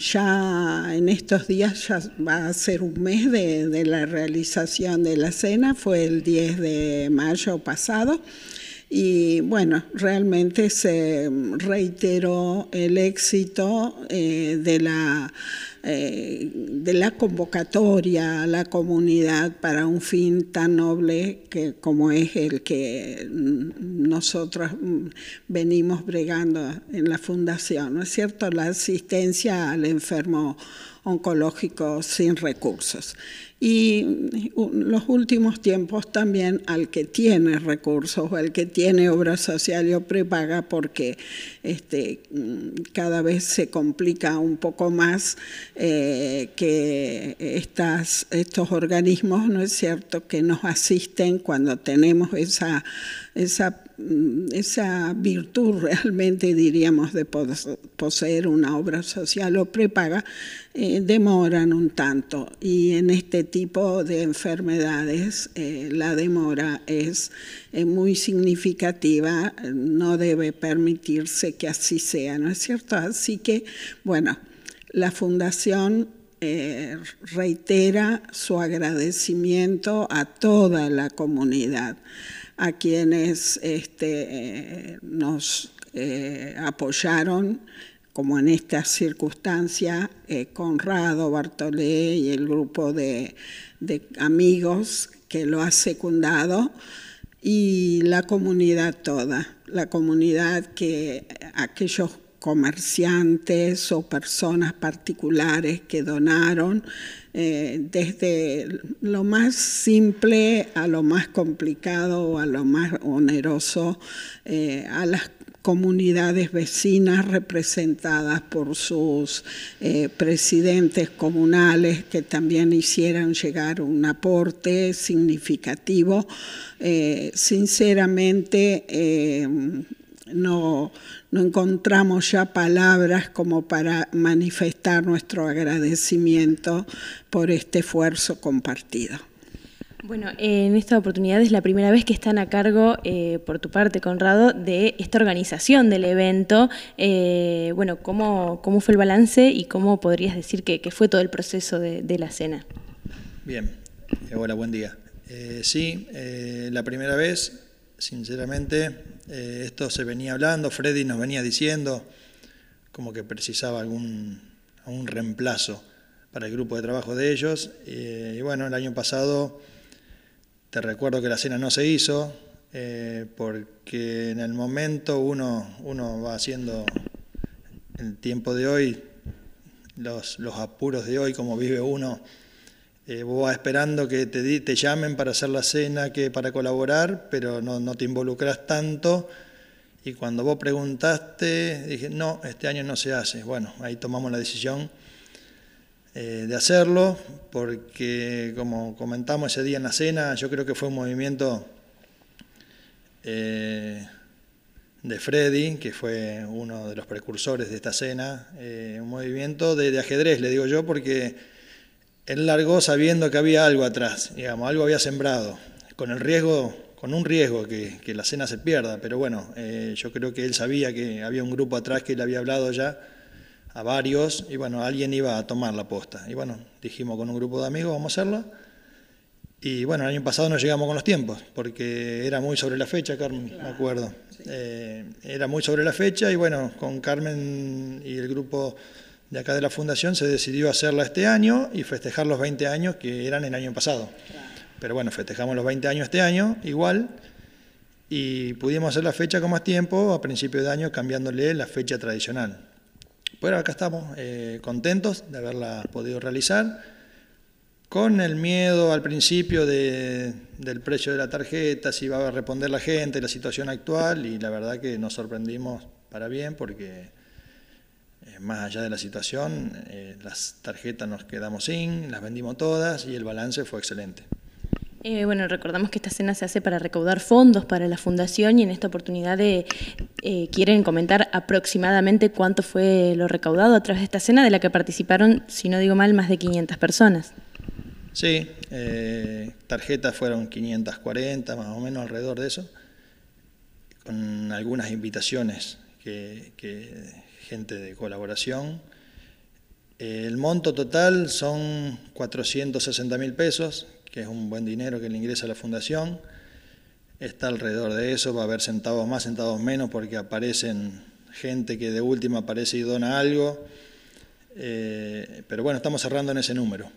ya en estos días ya va a ser un mes de, de la realización de la cena, fue el 10 de mayo pasado. Y bueno, realmente se reiteró el éxito eh, de, la, eh, de la convocatoria a la comunidad para un fin tan noble que, como es el que nosotros venimos bregando en la fundación, ¿no es cierto? La asistencia al enfermo oncológico sin recursos y los últimos tiempos también al que tiene recursos o al que tiene obra social o prepaga porque este, cada vez se complica un poco más eh, que estos organismos, ¿no es cierto?, que nos asisten cuando tenemos esa, esa Mm, esa virtud realmente, diríamos, de poseer una obra social o prepaga, eh, demoran un tanto. Y en este tipo de enfermedades eh, la demora es muy significativa, no debe permitirse que así sea, ¿no es cierto? Así que, bueno, la Fundación reitera su agradecimiento a toda la comunidad a quienes este, nos eh, apoyaron, como en esta circunstancia, eh, Conrado, Bartolé y el grupo de, amigos que lo ha secundado, y la comunidad toda, la comunidad que aquellos comerciantes o personas particulares que donaron, eh, desde lo más simple a lo más complicado, a lo más oneroso, eh, a las comunidades vecinas representadas por sus eh, presidentes comunales que también hicieran llegar un aporte significativo. sinceramente, no, no encontramos ya palabras como para manifestar nuestro agradecimiento por este esfuerzo compartido. Bueno, en esta oportunidad es la primera vez que están a cargo, eh, por tu parte, Conrado, de esta organización del evento. Eh, bueno, ¿cómo, ¿cómo, fue el balance y cómo podrías decir que, fue todo el proceso de, de la cena? Bien, hola, buen día. Eh, sí, la primera vez sinceramente. Eh, esto se venía hablando, Freddy nos venía diciendo como que precisaba algún, reemplazo para el grupo de trabajo de ellos. Eh, y bueno, el año pasado te recuerdo que la cena no se hizo, eh, porque en el momento uno, uno va haciendo el tiempo de hoy, los, los apuros de hoy, como vive uno eh, vos vas esperando que te, te, llamen para hacer la cena, que para colaborar, pero no, no te involucras tanto. Y cuando vos preguntaste, dije, no, este año no se hace. Bueno, ahí tomamos la decisión eh, de hacerlo, porque como comentamos ese día en la cena, yo creo que fue un movimiento eh, de Freddy, que fue uno de los precursores de esta cena, un movimiento de, de ajedrez, le digo yo, porque él largó sabiendo que había algo atrás, digamos, algo había sembrado, con el riesgo, con un riesgo que, la cena se pierda, pero bueno, eh, yo creo que él sabía que había un grupo atrás que le había hablado ya a varios, y bueno, alguien iba a tomar la posta. Y bueno, dijimos con un grupo de amigos, vamos a hacerlo. Y bueno, el año pasado no llegamos con los tiempos, porque era muy sobre la fecha, Carmen, me acuerdo. Eh, era muy sobre la fecha y bueno, con Carmen y el grupo de acá de la Fundación se decidió hacerla este año y festejar los 20 años que eran el año pasado. Pero bueno, festejamos los 20 años este año igual y pudimos hacer la fecha con más tiempo a principio de año cambiándole la fecha tradicional. Bueno, acá estamos eh, contentos de haberla podido realizar, con el miedo al principio del precio de la tarjeta, si iba a responder la gente, la situación actual, y la verdad que nos sorprendimos para bien porque eh, más allá de la situación, eh, las tarjetas nos quedamos sin, las vendimos todas y el balance fue excelente. Eh, bueno, recordamos que esta cena se hace para recaudar fondos para la fundación y en esta oportunidad quieren comentar aproximadamente cuánto fue lo recaudado a través de esta cena de la que participaron, si no digo mal, más de 500 personas. Sí, tarjetas fueron 540, más o menos alrededor de eso, con algunas invitaciones que gente de colaboración El monto total son 460 mil pesos, que es un buen dinero que le ingresa a la fundación. Está alrededor de eso, va a haber centavos más, centavos menos, porque aparecen gente que de última aparece y dona algo. Eh, pero bueno, estamos cerrando en ese número.